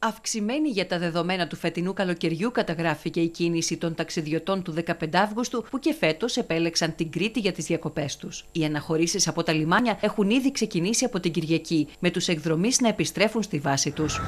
Αυξημένη για τα δεδομένα του φετινού καλοκαιριού καταγράφηκε η κίνηση των ταξιδιωτών του 15αύγουστου που και φέτος επέλεξαν την Κρήτη για τις διακοπές τους. Οι αναχωρήσεις από τα λιμάνια έχουν ήδη ξεκινήσει από την Κυριακή, με τους εκδρομείς να επιστρέφουν στη βάση τους.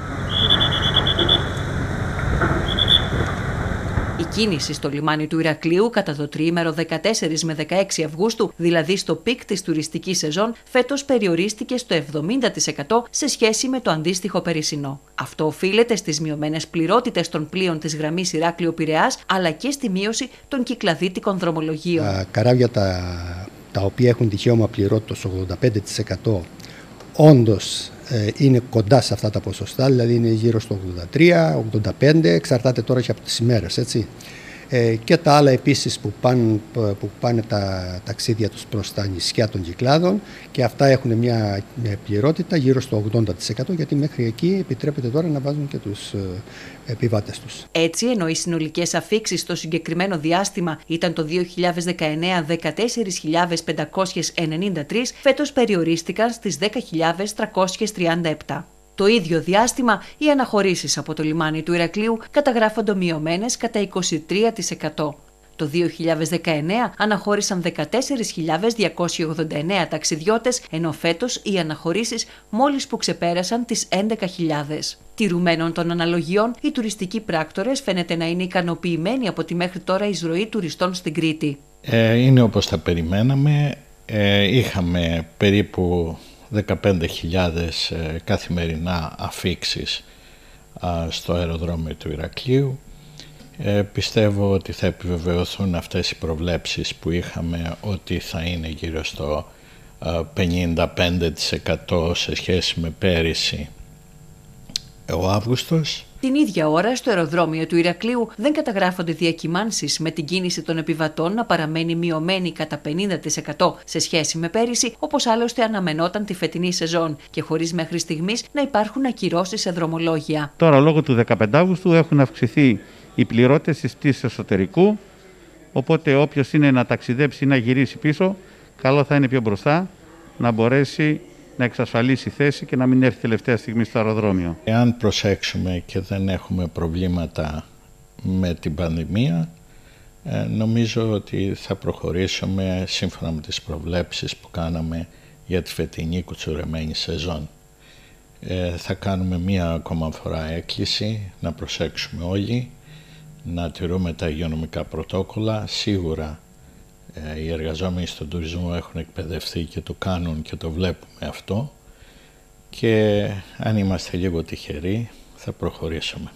Κίνηση στο λιμάνι του Ηρακλείου κατά το τριήμερο 14 με 16 Αυγούστου, δηλαδή στο peak της τουριστικής σεζόν, φέτος περιορίστηκε στο 70% σε σχέση με το αντίστοιχο περσινό. Αυτό οφείλεται στις μειωμένες πληρότητες των πλοίων της γραμμής Ηράκλειο-Πειραιάς, αλλά και στη μείωση των κυκλαδίτικων δρομολογίων. Τα καράβια τα, τα οποία έχουν δικαίωμα πληρότητας 85% όντως ε, είναι κοντά σε αυτά τα ποσοστά, δηλαδή είναι γύρω στο 83-85, εξαρτάται τώρα και από τις ημέρες, έτσι. Ε, και τα άλλα επίσης που πάνε, που πάνε τα ταξίδια τους προς τα νησιά των Κυκλάδων και αυτά έχουν μια, μια πληρότητα γύρω στο 80% γιατί μέχρι εκεί επιτρέπεται τώρα να βάζουν και τους ε, επιβάτες τους. Έτσι, ενώ οι συνολικές αφήξεις στο συγκεκριμένο διάστημα ήταν το 2019 14.593, φέτος περιορίστηκαν στις 10.337. Το ίδιο διάστημα, οι αναχωρήσεις από το λιμάνι του Ηρακλείου καταγράφονται μειωμένες κατά 23%. Το 2019 αναχώρησαν 14.289 ταξιδιώτες, ενώ φέτος οι αναχωρήσεις μόλις που ξεπέρασαν τις 11.000. Τηρουμένων των αναλογιών, οι τουριστικοί πράκτορες φαίνεται να είναι ικανοποιημένοι από τη μέχρι τώρα εισρωή τουριστών στην Κρήτη. Ε, είναι όπως τα περιμέναμε. Ε, είχαμε περίπου 15.000 ε, καθημερινά αφήξεις στο αεροδρόμιο του Ηρακλείου. Ε, πιστεύω ότι θα επιβεβαιωθούν αυτές οι προβλέψεις που είχαμε ότι θα είναι γύρω στο 55% σε σχέση με πέρυσι ο Αύγουστος την ίδια ώρα, στο αεροδρόμιο του Ηρακλείου δεν καταγράφονται διακυμάνσεις με την κίνηση των επιβατών να παραμένει μειωμένη κατά 50% σε σχέση με πέρυσι, όπως άλλωστε αναμενόταν τη φετινή σεζόν και χωρίς μέχρι στιγμής να υπάρχουν ακυρώσεις σε δρομολόγια. Τώρα, λόγω του 15 Αύγουστου, έχουν αυξηθεί οι πληρότητε τη πτήση εσωτερικού. Οπότε, όποιος είναι να ταξιδέψει ή να γυρίσει πίσω, καλό θα είναι πιο μπροστά να μπορέσει να εξασφαλίσει θέση και να μην έρθει τελευταία στιγμή στο αεροδρόμιο. Εάν προσέξουμε και δεν έχουμε προβλήματα με την πανδημία, ε, νομίζω ότι θα προχωρήσουμε σύμφωνα με τις προβλέψεις που κάναμε για τη φετινή κουτσουρεμένη σεζόν. Ε, θα κάνουμε μία ακόμα φορά έκκληση να προσέξουμε όλοι, να τηρούμε τα υγειονομικά πρωτόκολλα. Σίγουρα ε, οι εργαζόμενοι στον τουρισμό έχουν εκπαιδευτεί και το κάνουν και το βλέπουμε αυτό και αν είμαστε λίγο τυχεροί θα προχωρήσουμε.